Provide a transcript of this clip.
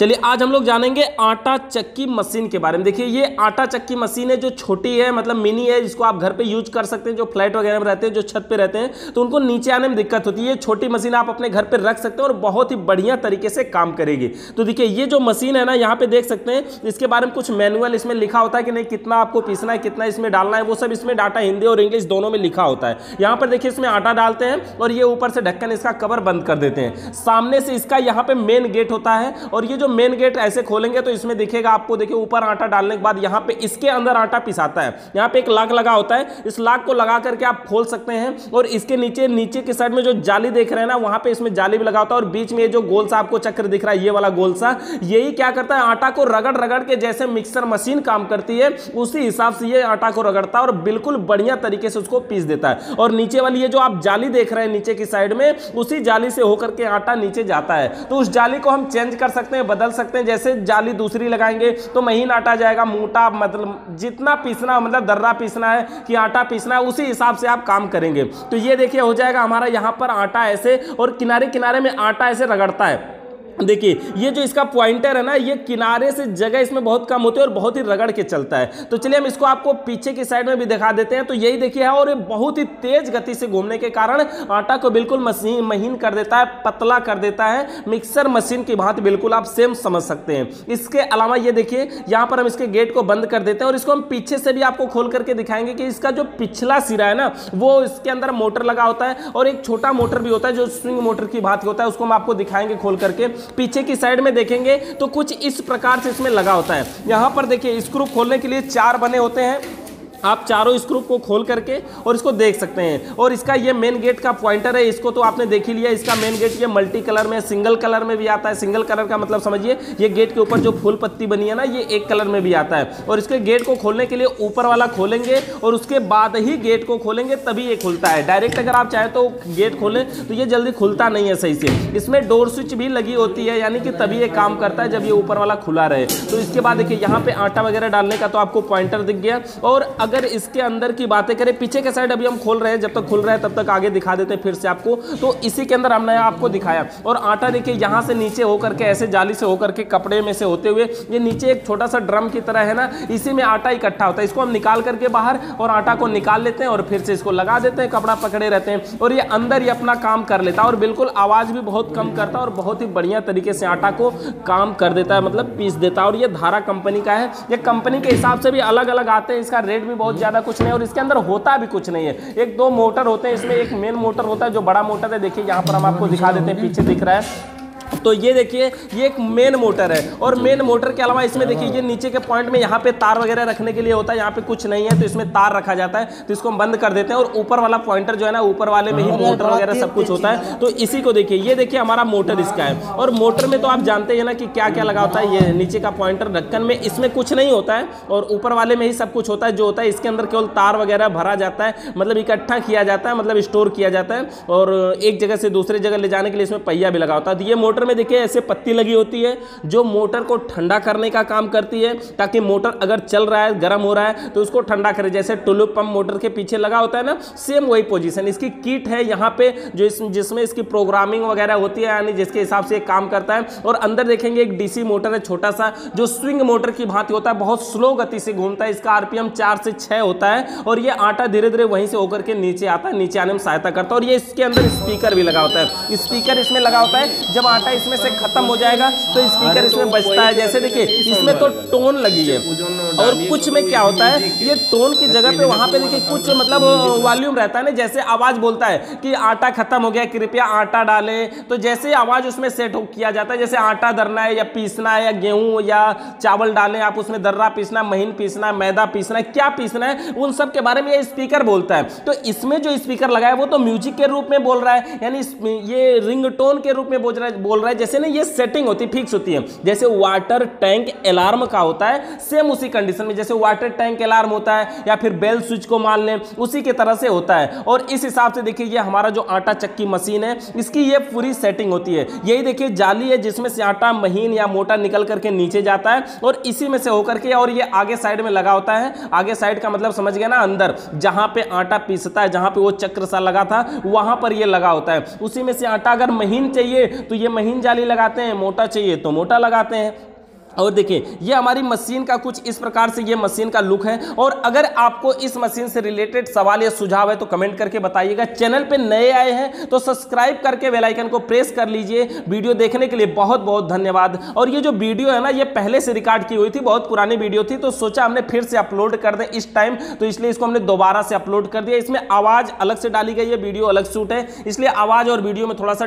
चलिए, आज हम लोग जानेंगे आटा चक्की मशीन के बारे में। देखिए, ये आटा चक्की मशीन है, जो छोटी है मतलब मिनी है, जिसको आप घर पे यूज़ कर सकते हैं, जो फ्लैट वगैरह में रहते हैं, जो छत पे रहते हैं तो उनको नीचे आने में दिक्कत होती है। ये छोटी मशीन आप अपने घर पे रख सकते हैं और बहुत ही बढ़िया तरीके से काम करेगी। तो देखिए, ये जो मशीन है ना, यहाँ पे देख सकते हैं, इसके बारे में कुछ मैनुअल इसमें लिखा होता है कि नहीं, कितना आपको पीसना है, कितना इसमें डालना है, वो सब इसमें डाटा हिंदी और इंग्लिश दोनों में लिखा होता है। यहाँ पर देखिए, इसमें आटा डालते हैं और ये ऊपर से ढक्कन इसका कवर बंद कर देते हैं। सामने से इसका यहाँ पे मेन गेट होता है और ये जो मेन गेट ऐसे खोलेंगे तो इसमें दिखेगा आपको, देखिए, ऊपर आटा डालने के बाद यहाँ पे इसके अंदर आटा पिसाता है। यहाँ पे एक लाख लगा होता है। इस लाख को लगा करके आप खोल सकते हैं और इसके नीचे नीचे की साइड में जो जाली देख रहे हैं ना, वहाँ पे इसमें जाली भी लगा होता है और बीच में ये जो गोल सा आपको चक्र दिख रहा है, ये वाला गोल सा, यही क्या करता है, आटा को रगड़ रगड़ के जैसे मिक्सर मशीन काम करती है, उसी हिसाब से ये आटा को रगड़ता है और बिल्कुल बढ़िया तरीके से उसको पीस देता है। और नीचे वाली ये जो आप जाली देख रहे हैं नीचे की साइड में, उसी जाली से होकर के आटा नीचे जाता है। तो उस जाली को हम चेंज कर सकते हैं बदल सकते हैं। जैसे जाली दूसरी लगाएँगे तो महीन आटा जाएगा, मोटा मतलब जितना पीसना मतलब दर्रा पीसना है कि आटा पीसना है, उसी हिसाब से आप काम करेंगे। तो ये देखिए, हो जाएगा हमारा यहाँ पर आटा ऐसे और किनारे किनारे में आटा ऐसे रगड़ता है। देखिए, ये जो इसका पॉइंटर है ना, ये किनारे से जगह इसमें बहुत कम होती है और बहुत ही रगड़ के चलता है। तो चलिए हम इसको आपको पीछे की साइड में भी दिखा देते हैं। तो यही देखिए है और ये बहुत ही तेज गति से घूमने के कारण आटा को बिल्कुल मशीन, महीन कर देता है, पतला कर देता है। मिक्सर मशीन की भांति बिल्कुल आप सेम समझ सकते हैं। इसके अलावा ये देखिए, यहाँ पर हम इसके गेट को बंद कर देते हैं और इसको हम पीछे से भी आपको खोल करके दिखाएँगे कि इसका जो पिछला सिरा है ना, वो इसके अंदर मोटर लगा होता है और एक छोटा मोटर भी होता है, जो स्विंग मोटर की भांति होता है, उसको हम आपको दिखाएँगे खोल करके। पीछे की साइड में देखेंगे तो कुछ इस प्रकार से इसमें लगा होता है। यहाँ पर देखिए स्क्रू खोलने के लिए चार बने होते हैं। आप चारों स्क्रू को खोल करके और इसको देख सकते हैं। और इसका ये मेन गेट का पॉइंटर है, इसको तो आपने देख ही लिया। इसका मेन गेट ये मल्टी कलर में सिंगल कलर में भी आता है। सिंगल कलर का मतलब समझिए, ये गेट के ऊपर जो फूल पत्ती बनी है ना, ये एक कलर में भी आता है। और इसके गेट को खोलने के लिए ऊपर वाला खोलेंगे और उसके बाद ही गेट को खोलेंगे, तभी ये खुलता है। डायरेक्ट अगर आप चाहें तो गेट खोलें तो ये जल्दी खुलता नहीं है सही से। इसमें डोर स्विच भी लगी होती है, यानी कि तभी ये काम करता है जब ये ऊपर वाला खुला रहे। तो इसके बाद देखिए, यहाँ पे आटा वगैरह डालने का तो आपको पॉइंटर दिख गया। और अगर इसके अंदर की बातें करें, पीछे के साइड अभी हम खोल रहे हैं, जब तक खुल रहा है तब तक आगे दिखा देते हैं फिर से आपको। तो इसी के अंदर हमने आपको दिखाया। और आटा देखिए, यहाँ से नीचे होकर के, ऐसे जाली से होकर के, कपड़े में से होते हुए, ये नीचे एक छोटा सा ड्रम की तरह है ना, इसी में आटा इकट्ठा होता है। इसको हम निकाल करके बाहर और आटा को निकाल लेते हैं और फिर से इसको लगा देते हैं, कपड़ा पकड़े रहते हैं और ये अंदर ही अपना काम कर लेता है। और बिल्कुल आवाज़ भी बहुत कम करता है और बहुत ही बढ़िया तरीके से आटा को काम कर देता है मतलब पीस देता है। और ये धारा कंपनी का है। ये कंपनी के हिसाब से भी अलग अलग आते हैं, इसका रेट भी बहुत ज़्यादा कुछ नहीं, और इसके अंदर होता भी कुछ नहीं है। एक दो मोटर होते हैं, इसमें एक मेन मोटर होता है, जो बड़ा मोटर है। देखिए, यहाँ पर हम आपको दिखा देते हैं, पीछे दिख रहा है। तो ये देखिए ये एक मेन मोटर है। और मेन मोटर के अलावा इसमें देखिए ये नीचे के पॉइंट में यहाँ पे तार वगैरह रखने के लिए होता है। यहाँ पे कुछ नहीं है तो इसमें तार रखा जाता है। तो इसको हम बंद कर देते हैं और ऊपर वाला पॉइंटर जो है ना ऊपर वाले में ही मोटर वगैरह सब कुछ होता है। तो इसी को देखिए ये देखिए हमारा मोटर इसका है। और मोटर में तो आप जानते हैं ना कि क्या क्या लगा होता है। ये नीचे का पॉइंटर ढक्कन में इसमें कुछ नहीं होता है। और ऊपर वाले में ही सब कुछ होता है। जो होता है इसके अंदर केवल तार वगैरह भरा जाता है। मतलब इकट्ठा किया जाता है मतलब स्टोर किया जाता है। और एक जगह से दूसरे जगह ले जाने के लिए इसमें पहिया भी लगा होता है। तो ये मोटर में देखिए ऐसे पत्ती लगी होती है जो मोटर को ठंडा करने का काम करती है, ताकि मोटर अगर चल रहा है, गर्म हो रहा है तो उसको ठंडा करे। जैसे टुलुप पंप मोटर के पीछे लगा होता है ना, सेम वही पोजीशन इसकी किट है यहाँ पे, जो इस, जिसमें इसकी प्रोग्रामिंग वगैरह होती है, यानी जिसके हिसाब से काम करता है। और अंदर देखेंगे एक डीसी मोटर है छोटा सा जो स्विंग मोटर की भांति होता है, बहुत स्लो गति से घूमता है। इसका आरपीएम चार से छह होता है, और ये आटा धीरे धीरे वहीं से होकर के नीचे आता है, नीचे आने में सहायता करता है। और ये इसके अंदर स्पीकर भी लगा होता है। स्पीकर इसमें लगा होता है, जब आटा इसमें से खत्म हो जाएगा तो स्पीकर इसमें बचता है। जैसे देखिए इसमें तो टोन लगी है। और कुछ में क्या होता है? ये टोन की जगह पे वहाँ पे देखिए कुछ मतलब वॉल्यूम रहता है ना, जैसे आवाज़ बोलता है कि आटा खत्म हो गया, कृपया आटा डाले। तो जैसे आवाज़ उसमें सेट हो, किया जाता है, जैसे आटा दरना है या पीसना है या गेहूँ या चावल डालें आप, उसमें दर्रा पीसना, महीन पीसना, मैदा पीसना क्या पीसना है, उन सब के बारे में ये स्पीकर बोलता है। तो इसमें जो स्पीकर लगाया वो तो म्यूज़िक के रूप में बोल रहा है, यानी ये रिंग टोन के रूप में बोल रहा है, बोल रहा है, जैसे ना ये सेटिंग होती है फिक्स होती है। जैसे वाटर टैंक अलार्म का होता है सेम उसी कंडीशन कंडीशन में जैसे वाटर टैंक अलार्म होता है या फिर बेल स्विच को मान लें, उसी की तरह से होता है। और इस हिसाब से देखिए, ये हमारा जो आटा चक्की मशीन है, इसकी ये पूरी सेटिंग होती है। यही देखिए, जाली है जिसमें से आटा महीन या मोटा निकल करके नीचे जाता है और इसी में से होकर के और ये आगे साइड में लगा होता है। आगे साइड का मतलब समझ गया ना अंदर, जहाँ पे आटा पीसता है, जहाँ पे वो चक्र सा लगा था, वहाँ पर ये लगा होता है। उसी में से आटा अगर महीन चाहिए तो ये महीन जाली लगाते हैं, मोटा चाहिए तो मोटा लगाते हैं। और देखिए, ये हमारी मशीन का कुछ इस प्रकार से ये मशीन का लुक है। और अगर आपको इस मशीन से रिलेटेड सवाल या सुझाव है तो कमेंट करके बताइएगा। चैनल पे नए आए हैं तो सब्सक्राइब करके बेल आइकन को प्रेस कर लीजिए। वीडियो देखने के लिए बहुत बहुत धन्यवाद। और ये जो वीडियो है ना, ये पहले से रिकॉर्ड की हुई थी, बहुत पुरानी वीडियो थी तो सोचा हमने फिर से अपलोड कर दें इस टाइम। तो इसलिए इसको हमने दोबारा से अपलोड कर दिया। इसमें आवाज़ अलग से डाली गई है, वीडियो अलग शूट है। इसलिए आवाज़ और वीडियो में थोड़ा सा